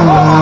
Oh.